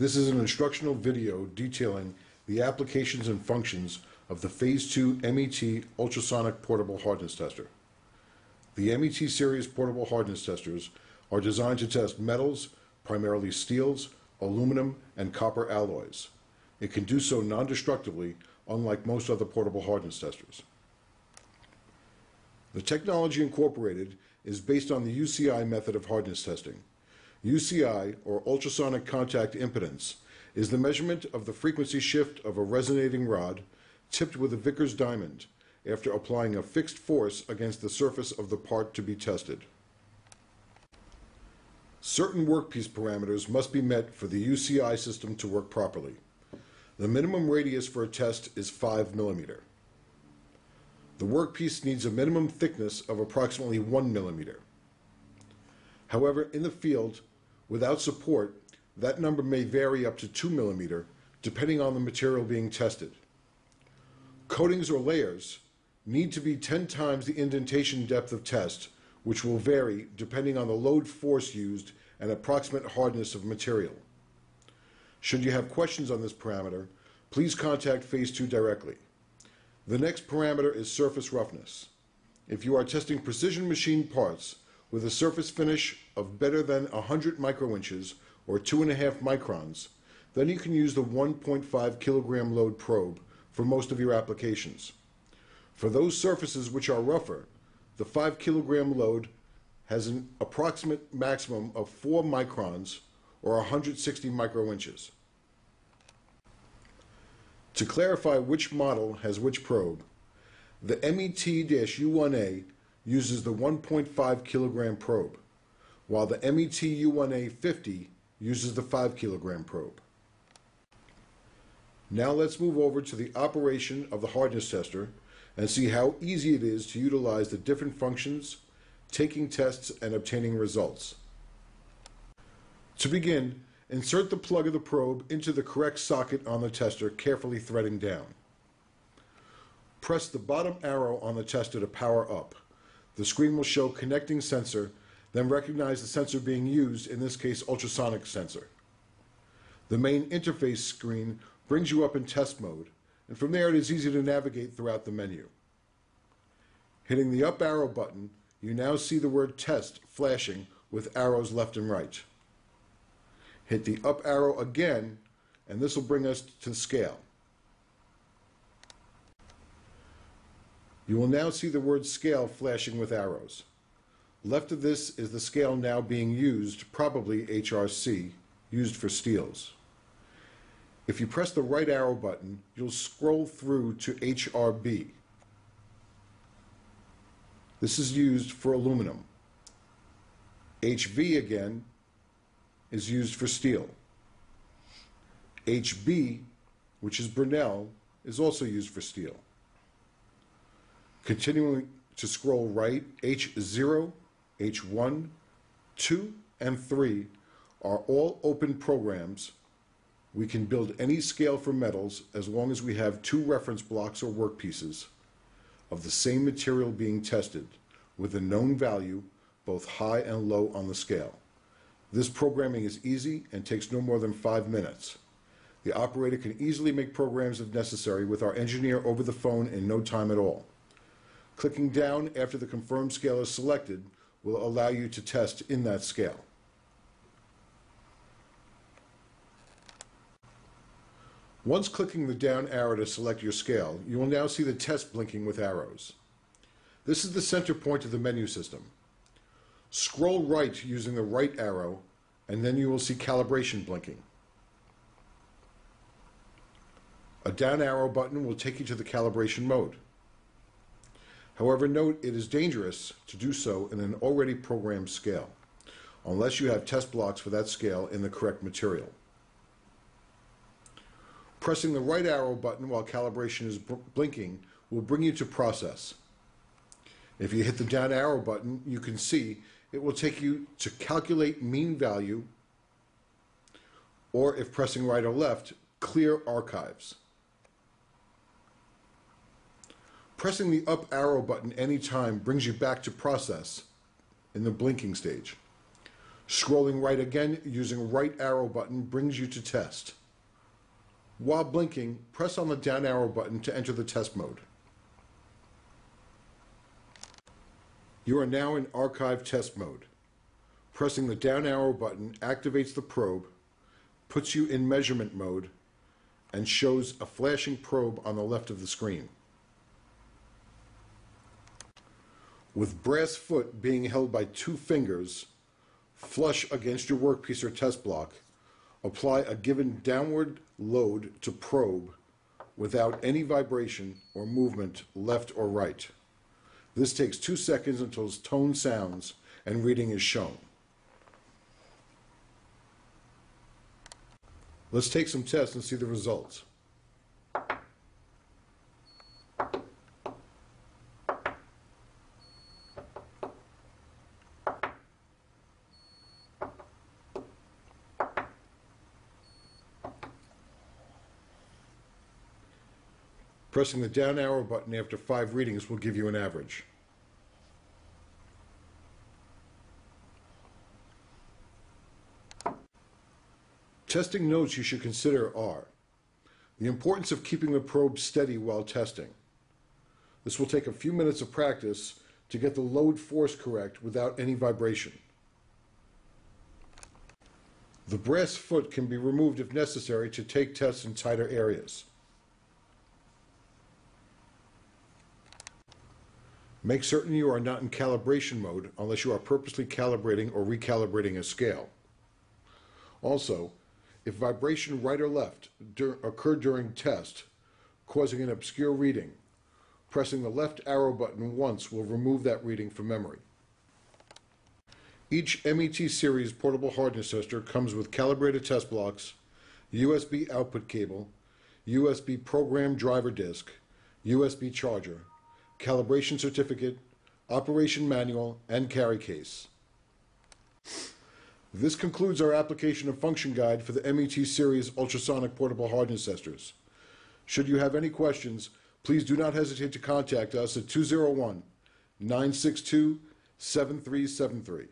This is an instructional video detailing the applications and functions of the Phase 2 MET ultrasonic portable hardness tester. The MET series portable hardness testers are designed to test metals, primarily steels, aluminum, and copper alloys. It can do so non-destructively, unlike most other portable hardness testers. The technology incorporated is based on the UCI method of hardness testing. UCI, or ultrasonic contact impedance, is the measurement of the frequency shift of a resonating rod tipped with a Vickers diamond after applying a fixed force against the surface of the part to be tested. Certain workpiece parameters must be met for the UCI system to work properly. The minimum radius for a test is 5 millimeter. The workpiece needs a minimum thickness of approximately 1 millimeter. However, in the field, without support, that number may vary up to 2 millimeter depending on the material being tested. Coatings or layers need to be 10 times the indentation depth of test, which will vary depending on the load force used and approximate hardness of material. Should you have questions on this parameter, please contact Phase 2 directly. The next parameter is surface roughness. If you are testing precision machine parts with a surface finish of better than 100 microinches or 2.5 microns, then you can use the 1.5 kilogram load probe for most of your applications. For those surfaces which are rougher, the 5 kilogram load has an approximate maximum of 4 microns or 160 microinches. To clarify which model has which probe, the MET-U1A uses the 1.5 kilogram probe, while the MET-U1A 50 uses the 5 kilogram probe. Now let's move over to the operation of the hardness tester and see how easy it is to utilize the different functions, taking tests, and obtaining results. To begin, insert the plug of the probe into the correct socket on the tester, carefully threading down. Press the bottom arrow on the tester to power up. The screen will show connecting sensor, then recognize the sensor being used, in this case ultrasonic sensor. The main interface screen brings you up in test mode, and from there it is easy to navigate throughout the menu. Hitting the up arrow button, you now see the word test flashing with arrows left and right. Hit the up arrow again, and this will bring us to scale. You will now see the word scale flashing with arrows. Left of this is the scale now being used, probably HRC, used for steels. If you press the right arrow button, you'll scroll through to HRB. This is used for aluminum. HV again is used for steel. HB, which is Brinell, is also used for steel. Continuing to scroll right, H0 H1, 2, and 3 are all open programs. We can build any scale for metals as long as we have two reference blocks or workpieces of the same material being tested with a known value, both high and low on the scale. This programming is easy and takes no more than five minutes. The operator can easily make programs if necessary with our engineer over the phone in no time at all. Clicking down after the confirmed scale is selected will allow you to test in that scale. Once clicking the down arrow to select your scale, you will now see the test blinking with arrows. This is the center point of the menu system. Scroll right using the right arrow, and then you will see calibration blinking. A down arrow button will take you to the calibration mode. However, note it is dangerous to do so in an already programmed scale, unless you have test blocks for that scale in the correct material. Pressing the right arrow button while calibration is blinking will bring you to process. If you hit the down arrow button, you can see it will take you to calculate mean value, or if pressing right or left, clear archives. Pressing the up arrow button anytime brings you back to process in the blinking stage. Scrolling right again using right arrow button brings you to test. While blinking, press on the down arrow button to enter the test mode. You are now in archive test mode. Pressing the down arrow button activates the probe, puts you in measurement mode, and shows a flashing probe on the left of the screen. With brass foot being held by two fingers, flush against your workpiece or test block, apply a given downward load to probe without any vibration or movement left or right. This takes two seconds until tone sounds and reading is shown. Let's take some tests and see the results. Pressing the down arrow button after five readings will give you an average. Testing notes you should consider are the importance of keeping the probe steady while testing. This will take a few minutes of practice to get the load force correct without any vibration. The brass foot can be removed if necessary to take tests in tighter areas. Make certain you are not in calibration mode unless you are purposely calibrating or recalibrating a scale. Also, if vibration right or left dur- occurred during test, causing an obscure reading, pressing the left arrow button once will remove that reading from memory. Each MET series portable hardness tester comes with calibrated test blocks, USB output cable, USB program driver disk, USB charger, calibration certificate, operation manual, and carry case. This concludes our application and function guide for the MET series ultrasonic portable hardness testers. Should you have any questions, please do not hesitate to contact us at 201 962 7373.